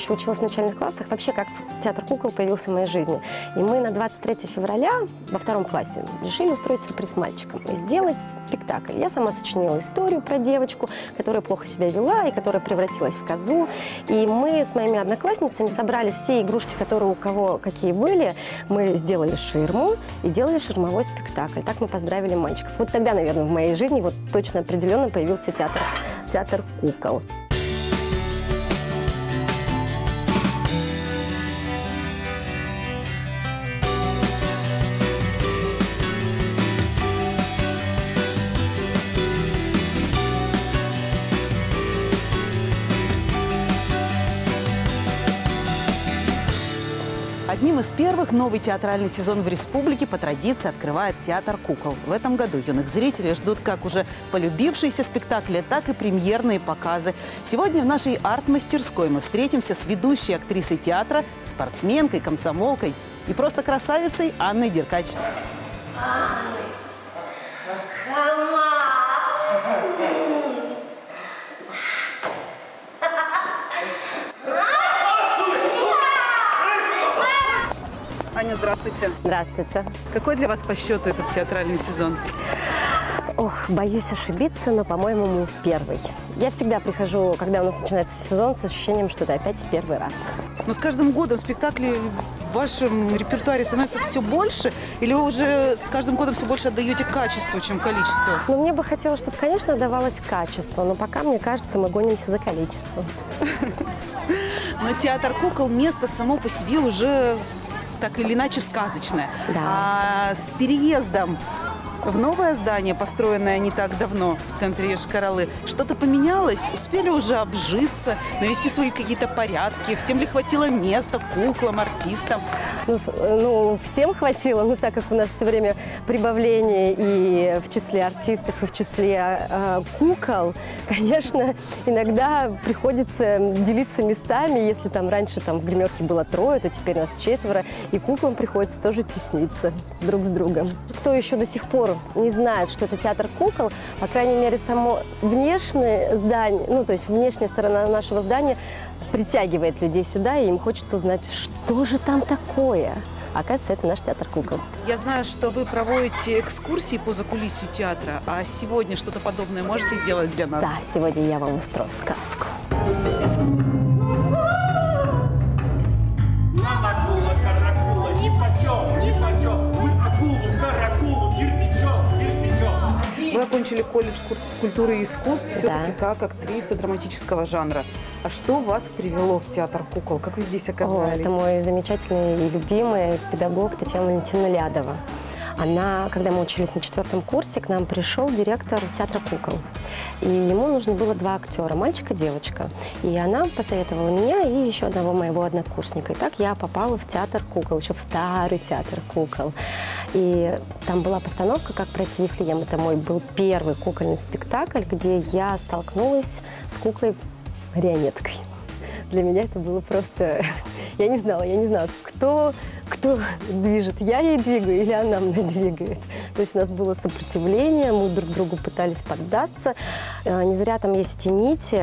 еще училась в начальных классах, вообще как театр кукол появился в моей жизни. И мы на 23 февраля во втором классе решили устроить сюрприз мальчикам и сделать спектакль. Я сама сочинила историю про девочку, которая плохо себя вела и которая превратилась в козу. И мы с моими одноклассницами собрали все игрушки, которые у кого какие были. Мы сделали ширму и делали ширмовой спектакль. Так мы поздравили мальчиков. Вот тогда, наверное, в моей жизни вот точно определенно появился театр, театр кукол. Одним из первых новый театральный сезон в республике по традиции открывает театр кукол. В этом году юных зрителей ждут как уже полюбившиеся спектакли, так и премьерные показы. Сегодня в нашей арт-мастерской мы встретимся с ведущей актрисой театра, спортсменкой, комсомолкой и просто красавицей Анной Деркач. Аня, здравствуйте. Здравствуйте. Какой для вас по счету этот театральный сезон? Ох, боюсь ошибиться, но, по-моему, первый. Я всегда прихожу, когда у нас начинается сезон, с ощущением, что это опять первый раз. Но с каждым годом спектакли в вашем репертуаре становится все больше? Или вы уже с каждым годом все больше отдаете качеству, чем количеству? Ну, мне бы хотелось, чтобы, конечно, давалось качество, но пока, мне кажется, мы гонимся за количеством. Но театр кукол место само по себе уже так или иначе сказочное. Да. А с переездом в новое здание, построенное не так давно в центре Ешкаралы, что-то поменялось? Успели уже обжиться, навести свои какие-то порядки? Всем ли хватило места куклам, артистам? Ну, с- ну, всем хватило, ну, так как у нас все время прибавление и в числе артистов, и в числе э, кукол, конечно, иногда приходится делиться местами. Если там раньше там в гримерке было трое, то теперь нас четверо, и куклам приходится тоже тесниться друг с другом. Кто еще до сих пор не знает, что это театр кукол, по крайней мере, само внешнее здание, ну, то есть внешняя сторона нашего здания притягивает людей сюда, и им хочется узнать, что же там такое. Оказывается, это наш театр кукол. Я знаю, что вы проводите экскурсии по закулисью театра, а сегодня что-то подобное можете сделать для нас? Да, сегодня я вам устрою сказку. Окончили колледж культуры и искусств все-таки как актриса драматического жанра. А что вас привело в театр кукол? Как вы здесь О, оказались? это мой замечательный и любимый педагог Татьяна Валентина Лядова. Она, когда мы учились на четвертом курсе, к нам пришел директор театра кукол. И ему нужно было два актера, мальчик и девочка. И она посоветовала меня и еще одного моего однокурсника. И так я попала в театр кукол, еще в старый театр кукол. И там была постановка «Как пройти Вифлеем». Это мой был первый кукольный спектакль, где я столкнулась с куклой-марионеткой. Для меня это было просто... Я не знала, я не знала, кто, кто движет. Я ей двигаю или она мной двигает. То есть у нас было сопротивление, мы друг другу пытались поддаться. Э, Не зря там есть эти нити.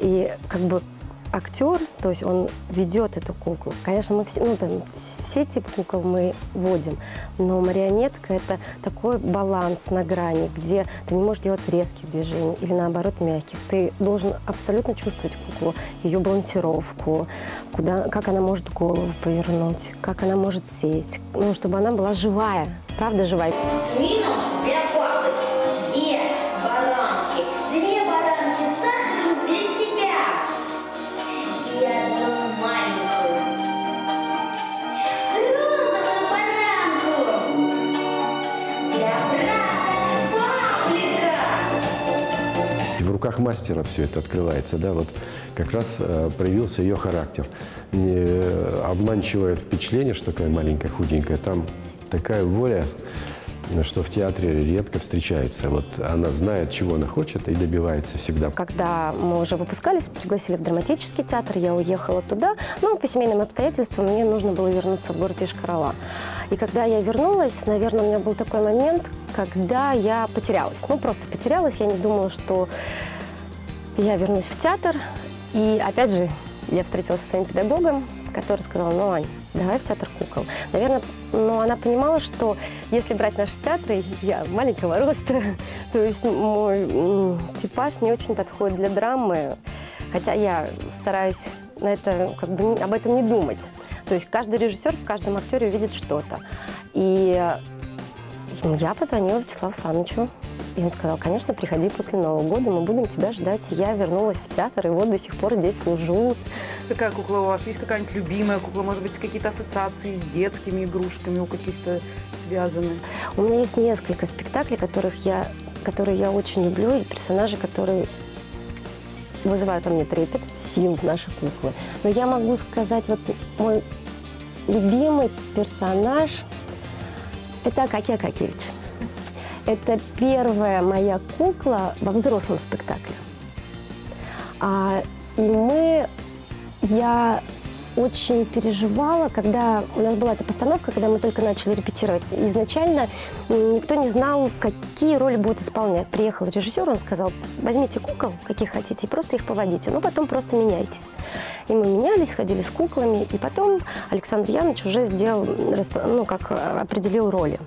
И как бы актер, то есть он ведет эту куклу. Конечно, мы все, ну, там, вс- все типы кукол мы водим, но марионетка – это такой баланс на грани, где ты не можешь делать резких движений или, наоборот, мягких. Ты должен абсолютно чувствовать куклу, ее балансировку, куда, как она может голову повернуть, как она может сесть, ну, чтобы она была живая, правда живая. Минус руках мастера все это открывается, да, вот как раз э, проявился ее характер. Не э, обманчивое впечатление, что такая маленькая, худенькая, там такая воля, что в театре редко встречается. Вот она знает, чего она хочет и добивается всегда. Когда мы уже выпускались, пригласили в драматический театр, я уехала туда. Ну, по семейным обстоятельствам мне нужно было вернуться в город Ишкарала. И когда я вернулась, наверное, у меня был такой момент, когда я потерялась. Ну, просто потерялась. Я не думала, что я вернусь в театр. И опять же, я встретилась со своим педагогом, который сказал, ну, Ань, давай в театр кукол. Наверное, ну, она понимала, что если брать наши театры, я маленького роста, то есть мой типаж не очень подходит для драмы, хотя я стараюсь на это, как бы, об этом не думать. То есть каждый режиссер в каждом актере увидит что-то. И я позвонила Вячеславу Санычу, и он сказал, конечно, приходи после Нового года, мы будем тебя ждать. Я вернулась в театр, и вот до сих пор здесь служу. Какая кукла у вас? Есть какая-нибудь любимая кукла? Может быть, какие-то ассоциации с детскими игрушками у каких-то связаны? У меня есть несколько спектаклей, которых я, которые я очень люблю, и персонажи, которые вызывают во мне трепет, сил наши куклы. Но я могу сказать, вот мой любимый персонаж – это Акакий Акакевич. Это первая моя кукла во взрослом спектакле. А, и мы, я очень переживала, когда у нас была эта постановка, когда мы только начали репетировать. Изначально никто не знал, какие роли будут исполнять. Приехал режиссер, он сказал, возьмите кукол, каких хотите, и просто их поводите, но потом просто меняйтесь. И мы менялись, ходили с куклами, и потом Александр Янович уже сделал, ну, как определил роли.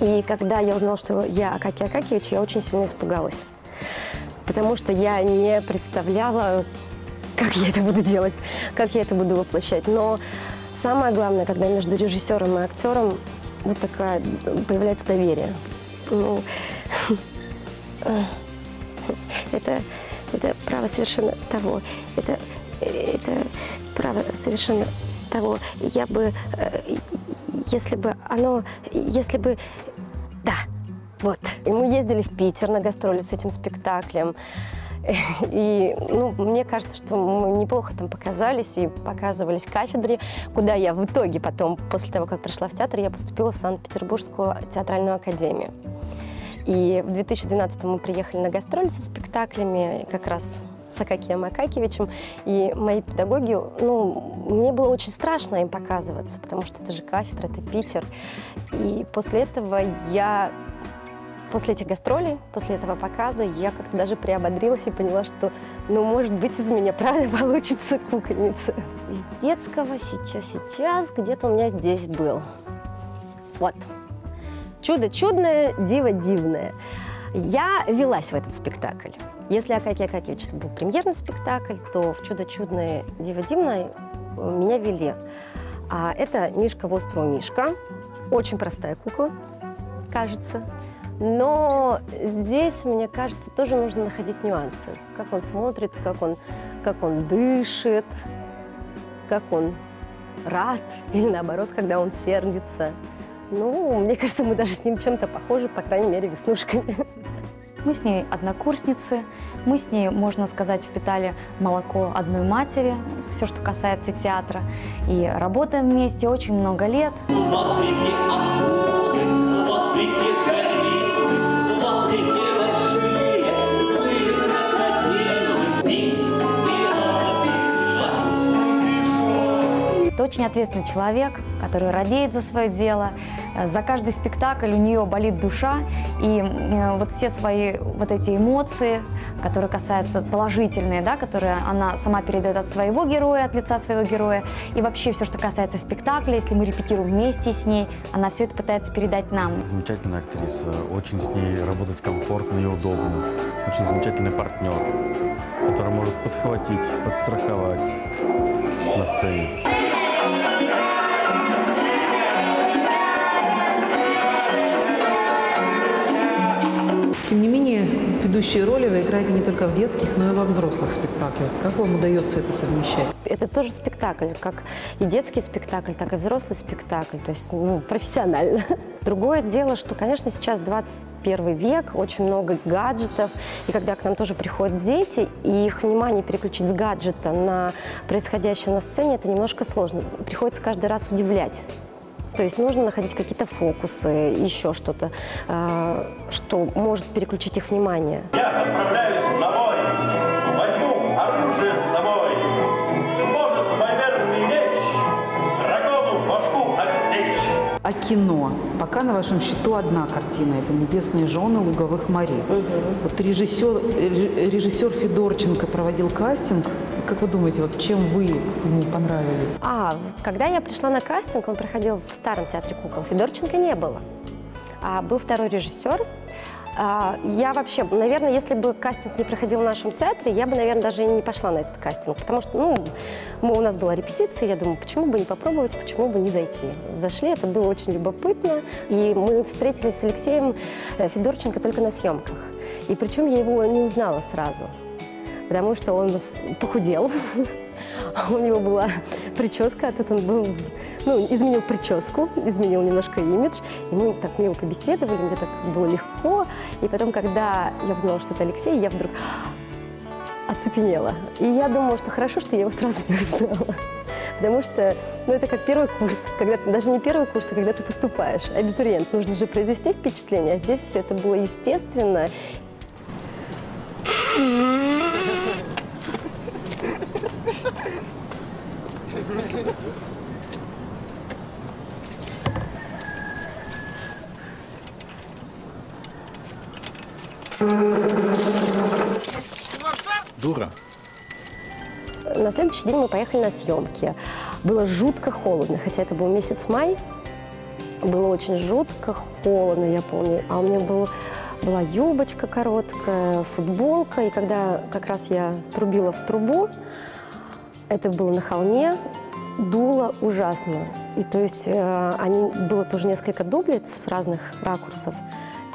И когда я узнала, что я Акакий Акакевич, я очень сильно испугалась. Потому что я не представляла, как я это буду делать, как я это буду воплощать. Но самое главное, когда между режиссером и актером вот такая появляется доверие. Ну, это, это право совершенно того. Это, это право совершенно того. Я бы, э, если бы оно, если бы, да, вот. И мы ездили в Питер на гастроли с этим спектаклем. И ну, мне кажется, что мы неплохо там показались и показывались кафедре, куда я в итоге потом, после того, как пришла в театр, я поступила в Санкт-Петербургскую театральную академию. И в 2012 мы приехали на гастроли со спектаклями, как раз с Акакием Акакевичем. И мои педагоги, ну, мне было очень страшно им показываться, потому что это же кафедра, это Питер. И после этого я После этих гастролей, после этого показа, я как-то даже приободрилась и поняла, что, ну, может быть, из меня правда получится кукольница. Из детского сейчас, сейчас где-то у меня здесь был. Вот. Чудо чудное, диво дивное. Я велась в этот спектакль. Если Акакий Акакевич это был премьерный спектакль, то в «Чудо чудное, диво дивное» меня вели. А это Мишка Вострого Мишка. Очень простая кукла, кажется. Но здесь, мне кажется, тоже нужно находить нюансы. Как он смотрит, как он, как он дышит, как он рад или наоборот, когда он сердится. Ну, мне кажется, мы даже с ним чем-то похожи, по крайней мере, веснушками. Мы с ней однокурсницы, мы с ней, можно сказать, впитали молоко одной матери, все, что касается театра. И работаем вместе очень много лет. В Африке очень ответственный человек, который радеет за свое дело. Э, За каждый спектакль у нее болит душа. И э, вот все свои вот эти эмоции, которые касаются положительные, да, которые она сама передает от своего героя, от лица своего героя. И вообще все, что касается спектакля, если мы репетируем вместе с ней, она все это пытается передать нам. Замечательная актриса, очень с ней работать комфортно и удобно. Очень замечательный партнер, который может подхватить, подстраховать на сцене. Тем не менее, ведущие роли вы играете не только в детских, но и во взрослых спектаклях. Как вам удается это совмещать? Это тоже спектакль, как и детский спектакль, так и взрослый спектакль, то есть ну, профессионально. Другое дело, что, конечно, сейчас 21 век, очень много гаджетов, и когда к нам тоже приходят дети, и их внимание переключить с гаджета на происходящее на сцене, это немножко сложно. Приходится каждый раз удивлять. То есть нужно находить какие-то фокусы, еще что-то, э, что может переключить их внимание. Я отправляюсь домой, возьму оружие с собой. Сможет мой верный меч дракону башку отсечь. А кино? Пока на вашем счету одна картина. Это «Небесные жены луговых морей». Вот режиссер, ре- режиссер Федорченко проводил кастинг как вы думаете, вот чем вы ему понравились? А, когда я пришла на кастинг, он проходил в старом театре кукол. Федорченко не было. А был второй режиссер. А, я вообще, наверное, если бы кастинг не проходил в нашем театре, я бы, наверное, даже не пошла на этот кастинг. Потому что, ну, мы, у нас была репетиция, я думаю, почему бы не попробовать, почему бы не зайти. Зашли, это было очень любопытно. И мы встретились с Алексеем э, Федорченко только на съемках. И причем я его не узнала сразу потому что он похудел. У него была прическа, а тут он был, ну, изменил прическу, изменил немножко имидж. И мы так мило побеседовали, мне так было легко. И потом, когда я узнала, что это Алексей, я вдруг оцепенела. И я думала, что хорошо, что я его сразу не узнала. Потому что, ну, это как первый курс, когда даже не первый курс, а когда ты поступаешь. Абитуриент, нужно же произвести впечатление, а здесь все это было естественно. Следующий день мы поехали на съемки. Было жутко холодно, хотя это был месяц май. Было очень жутко холодно, я помню. А у меня был, была юбочка короткая, футболка. И когда как раз я трубила в трубу, это было на холме, дуло ужасно. И то есть э, они, было тоже несколько дублиц с разных ракурсов.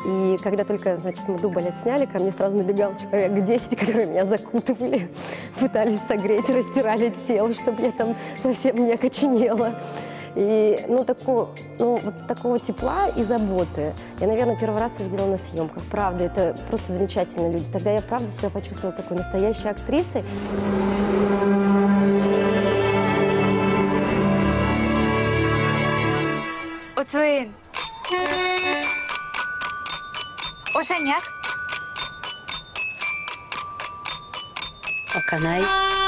И когда только, значит, мы дубль отсняли, ко мне сразу набегал человек 10, которые меня закутывали, пытались согреть, растирали тело, чтобы я там совсем не окоченела. И, ну, такого, ну, вот такого тепла и заботы я, наверное, первый раз увидела на съемках. Правда, это просто замечательные люди. Тогда я, правда, себя почувствовала такой настоящей актрисой. おしゃにゃ。開かない。